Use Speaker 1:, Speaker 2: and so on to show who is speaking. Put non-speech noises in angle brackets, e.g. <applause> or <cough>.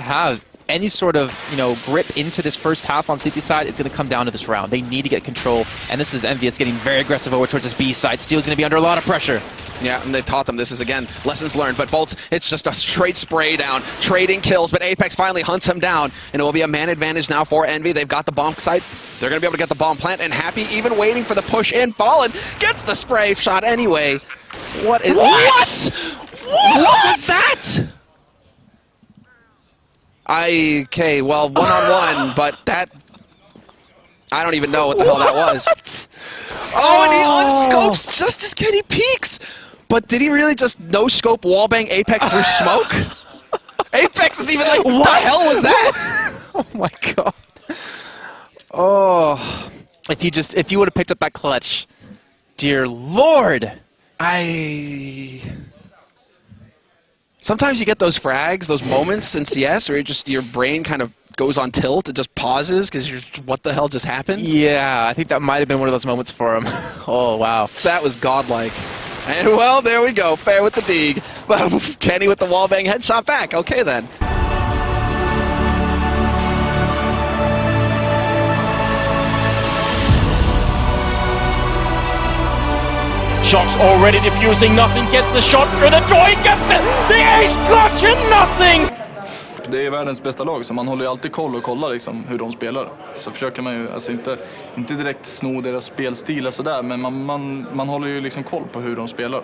Speaker 1: have any sort of, you know, grip into this first half on CT side, it's going to come down to this round. They need to get control, and this is EnVyUs getting very aggressive over towards this B side. Steel's going to be under a lot of pressure.
Speaker 2: Yeah, and they taught them this is, again, lessons learned. But boltz, it's just a straight spray down, trading kills. But Apex finally hunts him down, and it will be a man advantage now for Envy. They've got the bomb site. They're going to be able to get the bomb plant, and Happy even waiting for the push in. Fallen gets the spray shot anyway. What is...
Speaker 1: What?
Speaker 2: What, what was that? I... Okay, well, one-on-one, -on -one, but that... I don't even know what the hell that was. <laughs> Oh, and he oh. unscopes just as Kenny peeks. But did he really just no-scope wallbang Apex through <laughs> smoke? Apex is even like, what the hell was that? <laughs>
Speaker 1: oh my god. Oh. If you just, if you would have picked up that clutch, dear lord.
Speaker 2: I... Sometimes you get those frags, those moments in CS where you just, your brain kind of goes on tilt, it just pauses because you're, what the hell just happened?
Speaker 1: Yeah, I think that might have been one of those moments for him. <laughs> oh, wow.
Speaker 2: That was godlike. And well, there we go. Fair with the dig. <laughs> Kenny with the wallbang headshot back. Okay then.
Speaker 3: Shocks already diffusing, nothing gets the shot through the door, he gets it! The ace clutch and nothing!
Speaker 4: Det är världens bästa lag så man håller ju alltid koll och kollar liksom hur de spelar. Så försöker man ju, alltså inte, inte direkt sno deras spelstil sådär men man, man, man håller ju liksom koll på hur de spelar.